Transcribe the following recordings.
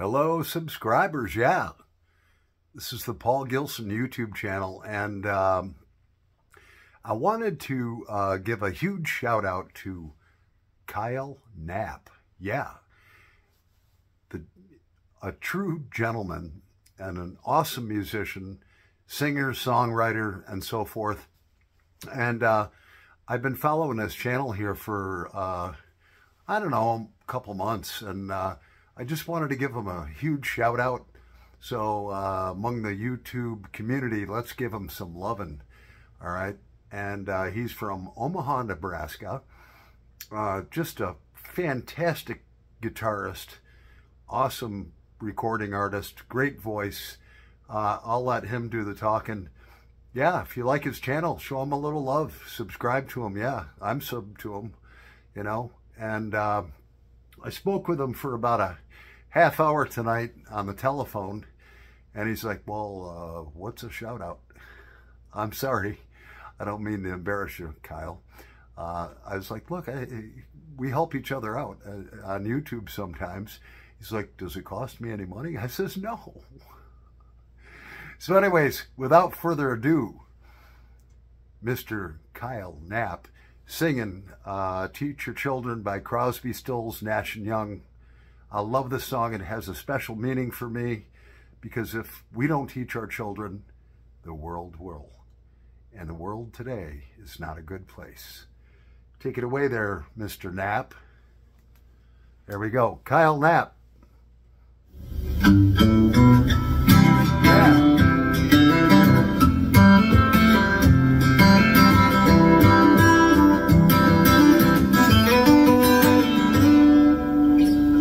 Hello, subscribers. Yeah, this is the Paul Gilson YouTube channel, and um, I wanted to uh, give a huge shout out to Kyle Knapp. Yeah, the, a true gentleman and an awesome musician, singer, songwriter, and so forth. And uh, I've been following this channel here for, uh, I don't know, a couple months, and uh, I just wanted to give him a huge shout out. So uh, among the YouTube community, let's give him some loving. All right. And uh, he's from Omaha, Nebraska. Uh, just a fantastic guitarist, awesome recording artist, great voice. Uh, I'll let him do the talking. Yeah, if you like his channel, show him a little love. Subscribe to him. Yeah, I'm sub to him, you know. And uh, I spoke with him for about a half hour tonight on the telephone. And he's like, well, uh, what's a shout out? I'm sorry. I don't mean to embarrass you, Kyle. Uh, I was like, look, I, we help each other out uh, on YouTube sometimes. He's like, does it cost me any money? I says, no. So anyways, without further ado, Mr. Kyle Knapp singing uh, Teach Your Children by Crosby, Stills, Nash & Young. I love this song. It has a special meaning for me because if we don't teach our children, the world will. And the world today is not a good place. Take it away there, Mr. Knapp. There we go. Kyle Knapp.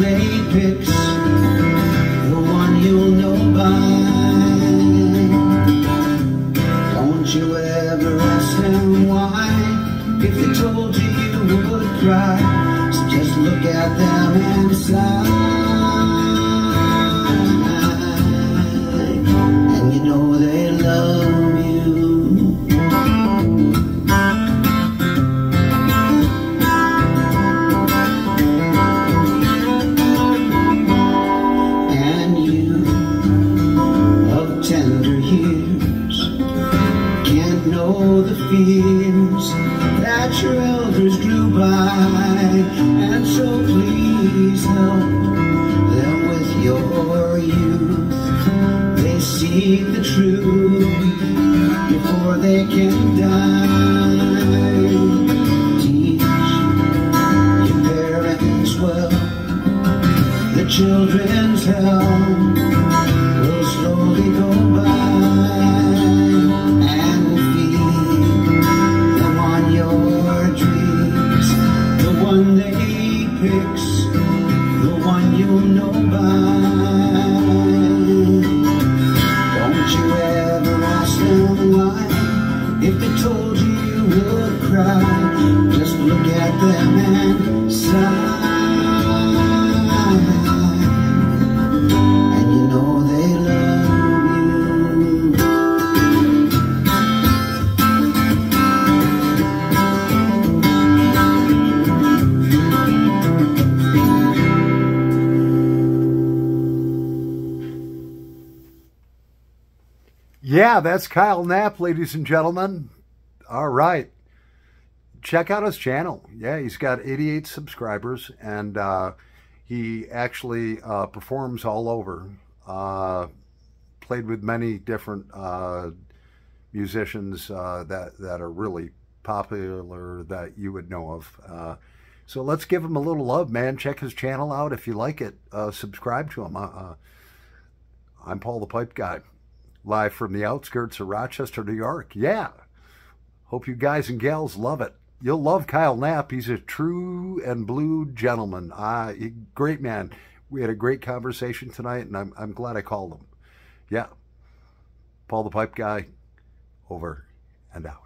They picks, the one you'll know by. Don't you ever ask them why, if they told you you would cry. So just look at them and sigh. fears your elders grew by And so please help them with your youth. They seek the truth before they can die. Teach your parents well. The children's hell will slowly go picks the one you know by. Yeah, that's Kyle Knapp, ladies and gentlemen. All right. Check out his channel. Yeah, he's got 88 subscribers, and uh, he actually uh, performs all over. Uh, played with many different uh, musicians uh, that, that are really popular that you would know of. Uh, so let's give him a little love, man. Check his channel out if you like it. subscribe to him. I'm Paul the Pipe Guy. Live from the outskirts of Rochester, New York. Yeah. Hope you guys and gals love it. You'll love Kyle Knapp. He's a true and blue gentleman. Uh, great man. We had a great conversation tonight, and I'm, I'm glad I called him. Yeah. Paul the Pipe Guy, over and out.